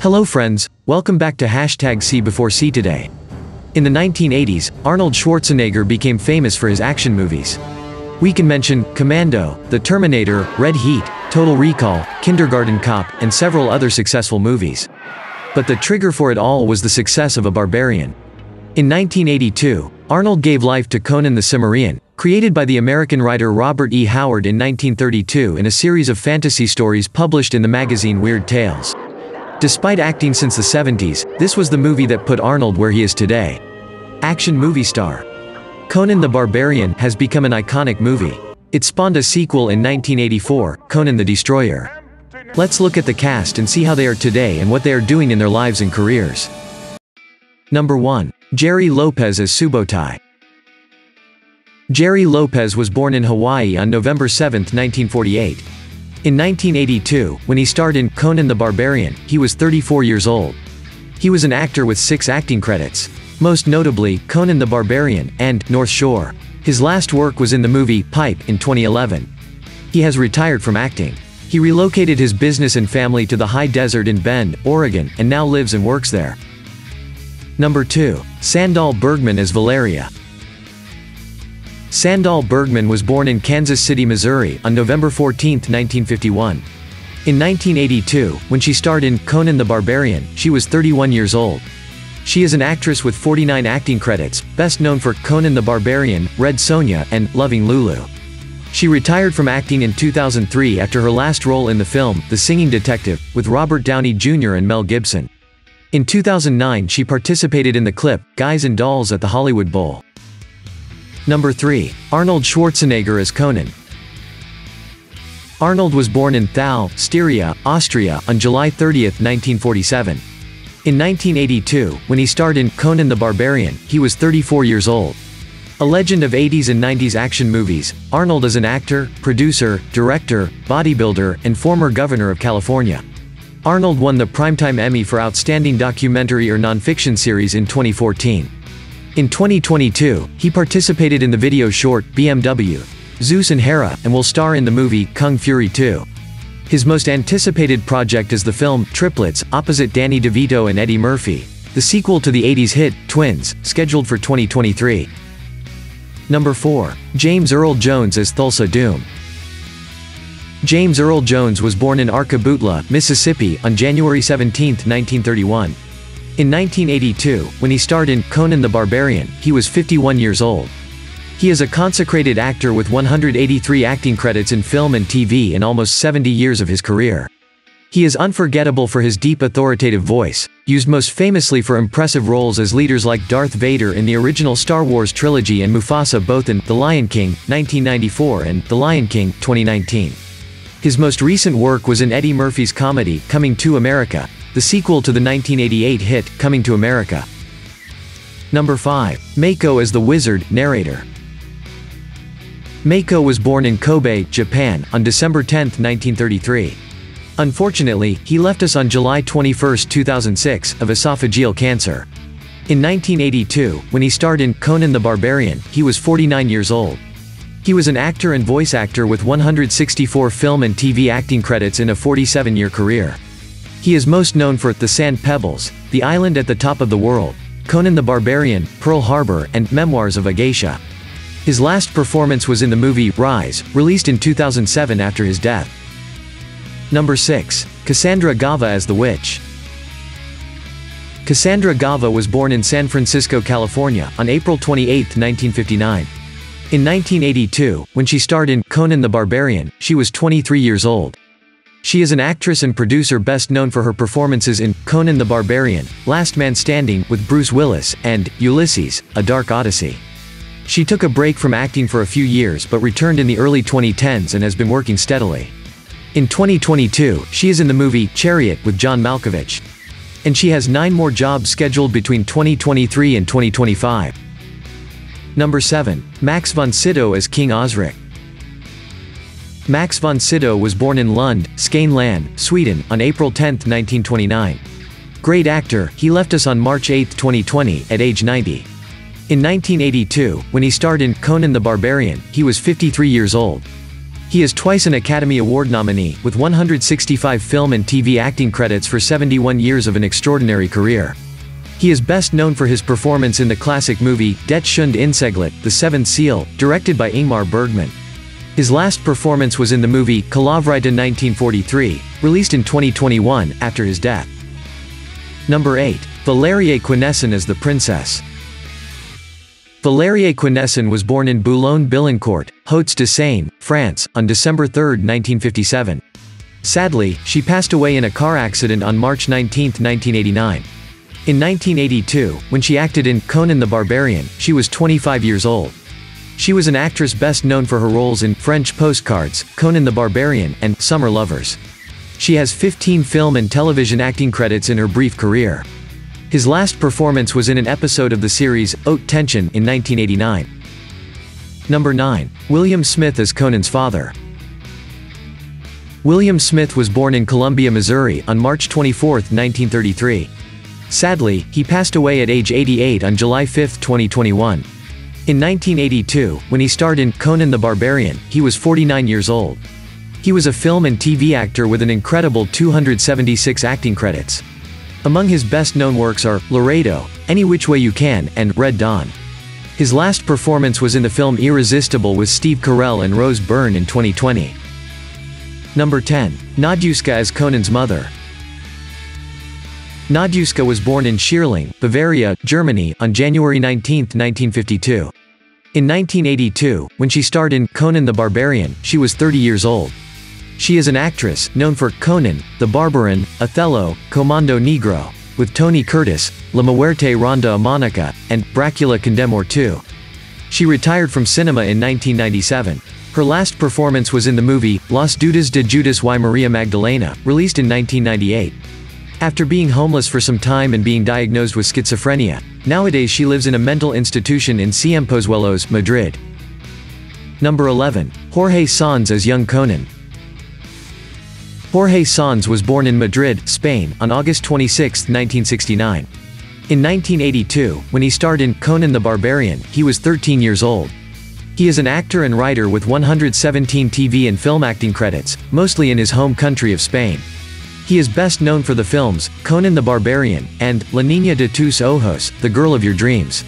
Hello friends, welcome back to hashtag See Before See Today. In the 1980s, Arnold Schwarzenegger became famous for his action movies. We can mention Commando, The Terminator, Red Heat, Total Recall, Kindergarten Cop, and several other successful movies. But the trigger for it all was the success of A Barbarian. In 1982, Arnold gave life to Conan the Cimmerian, created by the American writer Robert E. Howard in 1932 in a series of fantasy stories published in the magazine Weird Tales. Despite acting since the 70s, this was the movie that put Arnold where he is today. Action movie star. Conan the Barbarian has become an iconic movie. It spawned a sequel in 1984, Conan the Destroyer. Let's look at the cast and see how they are today and what they are doing in their lives and careers. Number 1. Gerry Lopez as Subotai. Gerry Lopez was born in Hawaii on November 7, 1948. In 1982, when he starred in Conan the Barbarian, he was 34 years old. He was an actor with six acting credits. Most notably, Conan the Barbarian, and North Shore. His last work was in the movie Pipe in 2011. He has retired from acting. He relocated his business and family to the high desert in Bend, Oregon, and now lives and works there. Number 2. Sandahl Bergman as Valeria. Sandahl Bergman was born in Kansas City, Missouri, on November 14, 1951. In 1982, when she starred in Conan the Barbarian, she was 31 years old. She is an actress with 49 acting credits, best known for Conan the Barbarian, Red Sonja, and Loving Lulu. She retired from acting in 2003 after her last role in the film, The Singing Detective, with Robert Downey Jr. and Mel Gibson. In 2009 she participated in the clip, Guys and Dolls at the Hollywood Bowl. Number 3. Arnold Schwarzenegger as Conan. Arnold was born in Thal, Styria, Austria, on July 30, 1947. In 1982, when he starred in Conan the Barbarian, he was 34 years old. A legend of 80s and 90s action movies, Arnold is an actor, producer, director, bodybuilder, and former governor of California. Arnold won the Primetime Emmy for Outstanding Documentary or Nonfiction Series in 2014. In 2022, he participated in the video short, BMW, Zeus and Hera, and will star in the movie, Kung Fury 2. His most anticipated project is the film, Triplets, opposite Danny DeVito and Eddie Murphy. The sequel to the 80s hit, Twins, scheduled for 2023. Number 4. James Earl Jones as Thulsa Doom. James Earl Jones was born in Arkabutla, Mississippi, on January 17, 1931. In 1982, when he starred in Conan the Barbarian, he was 51 years old. He is a consecrated actor with 183 acting credits in film and TV in almost 70 years of his career. He is unforgettable for his deep authoritative voice, used most famously for impressive roles as leaders like Darth Vader in the original Star Wars trilogy and Mufasa both in The Lion King, 1994 and The Lion King, 2019. His most recent work was in Eddie Murphy's comedy, Coming to America, the sequel to the 1988 hit, Coming to America. Number 5. Mako as the Wizard, narrator. Mako was born in Kobe, Japan, on December 10, 1933. Unfortunately, he left us on July 21, 2006, of esophageal cancer. In 1982, when he starred in Conan the Barbarian, he was 49 years old. He was an actor and voice actor with 164 film and TV acting credits in a 47-year career. He is most known for The Sand Pebbles, The Island at the Top of the World, Conan the Barbarian, Pearl Harbor, and Memoirs of a Geisha. His last performance was in the movie Rise, released in 2007 after his death. Number 6. Cassandra Gava as the Witch. Cassandra Gava was born in San Francisco, California, on April 28, 1959. In 1982, when she starred in Conan the Barbarian, she was 23 years old. She is an actress and producer best known for her performances in Conan the Barbarian, Last Man Standing with Bruce Willis, and Ulysses, A Dark Odyssey. She took a break from acting for a few years but returned in the early 2010s and has been working steadily. In 2022, she is in the movie Chariot with John Malkovich. And she has nine more jobs scheduled between 2023 and 2025. Number 7. Max von Sydow as King Osric. Max von Sydow was born in Lund, Skåne Land, Sweden, on April 10, 1929. Great actor, he left us on March 8, 2020, at age 90. In 1982, when he starred in Conan the Barbarian, he was 53 years old. He is twice an Academy Award nominee, with 165 film and TV acting credits for 71 years of an extraordinary career. He is best known for his performance in the classic movie, Det sjunde inseglet, The Seventh Seal, directed by Ingmar Bergman. His last performance was in the movie, Kalavryta 1943, released in 2021, after his death. Number 8. Valérie Quennessen as the Princess. Valérie Quennessen was born in Boulogne-Billancourt, Hauts-de-Seine, France, on December 3, 1957. Sadly, she passed away in a car accident on March 19, 1989. In 1982, when she acted in Conan the Barbarian, she was 25 years old. She was an actress best known for her roles in French Postcards, Conan the Barbarian, and Summer Lovers. She has 15 film and television acting credits in her brief career. His last performance was in an episode of the series, Haute Tension, in 1989. Number 9. William Smith as Conan's father. William Smith was born in Columbia, Missouri, on March 24, 1933. Sadly, he passed away at age 88 on July 5, 2021. In 1982, when he starred in Conan the Barbarian, he was 49 years old. He was a film and TV actor with an incredible 276 acting credits. Among his best-known works are, Laredo, Any Which Way You Can, and Red Dawn. His last performance was in the film Irresistible with Steve Carell and Rose Byrne in 2020. Number 10. Nadiuska as Conan's mother. Nadiuska was born in Schierling, Bavaria, Germany, on January 19, 1952. In 1982, when she starred in Conan the Barbarian, she was 30 years old. She is an actress, known for Conan, The Barbarian, Othello, Comando Negro, with Tony Curtis, La Muerte Ronda a Monica, and Bracula Condemor 2. She retired from cinema in 1997. Her last performance was in the movie, Las Dudas de Judas y Maria Magdalena, released in 1998. After being homeless for some time and being diagnosed with schizophrenia, nowadays she lives in a mental institution in Ciempozuelos, Madrid. Number 11. Jorge Sanz as young Conan. Jorge Sanz was born in Madrid, Spain, on August 26, 1969. In 1982, when he starred in Conan the Barbarian, he was 13 years old. He is an actor and writer with 117 TV and film acting credits, mostly in his home country of Spain. He is best known for the films, Conan the Barbarian, and La Niña de tus ojos, The Girl of Your Dreams.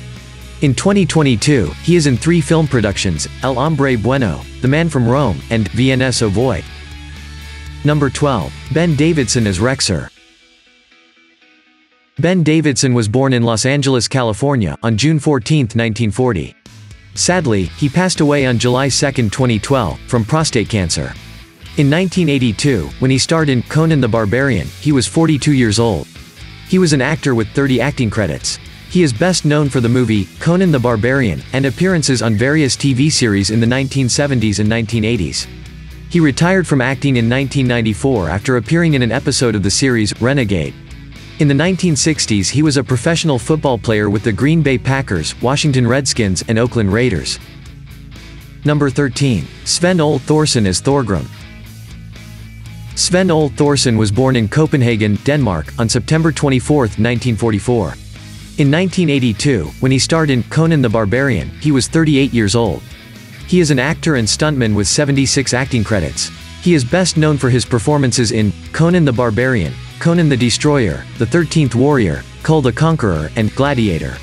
In 2022, he is in three film productions, El Hombre Bueno, The Man from Rome, and Viennes Voy. Number 12. Ben Davidson as Rexor. Ben Davidson was born in Los Angeles, California, on June 14, 1940. Sadly, he passed away on July 2, 2012, from prostate cancer. In 1982, when he starred in Conan the Barbarian, he was 42 years old. He was an actor with 30 acting credits. He is best known for the movie, Conan the Barbarian, and appearances on various TV series in the 1970s and 1980s. He retired from acting in 1994 after appearing in an episode of the series, Renegade. In the 1960s he was a professional football player with the Green Bay Packers, Washington Redskins, and Oakland Raiders. Number 13. Sven Ole Thorsen as Thorgrim. Sven Ole Thorsen was born in Copenhagen, Denmark, on September 24, 1944. In 1982, when he starred in Conan the Barbarian, he was 38 years old. He is an actor and stuntman with 76 acting credits. He is best known for his performances in Conan the Barbarian, Conan the Destroyer, The Thirteenth Warrior, Kull the Conqueror, and Gladiator.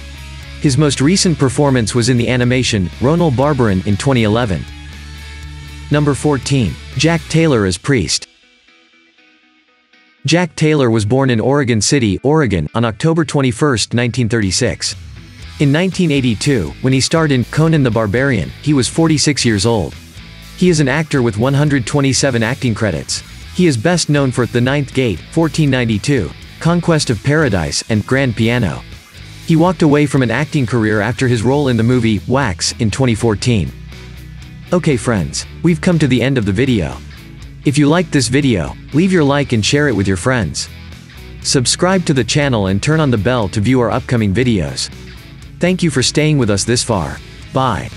His most recent performance was in the animation, Ronal Barbarin in 2011. Number 14. Jack Taylor as Priest. Jack Taylor was born in Oregon City, Oregon, on October 21, 1936. In 1982, when he starred in Conan the Barbarian, he was 46 years old. He is an actor with 127 acting credits. He is best known for The Ninth Gate, 1492, Conquest of Paradise, and Grand Piano. He walked away from an acting career after his role in the movie, Wax, in 2014. Okay friends, we've come to the end of the video. If you liked this video, leave your like and share it with your friends. Subscribe to the channel and turn on the bell to view our upcoming videos. Thank you for staying with us this far. Bye.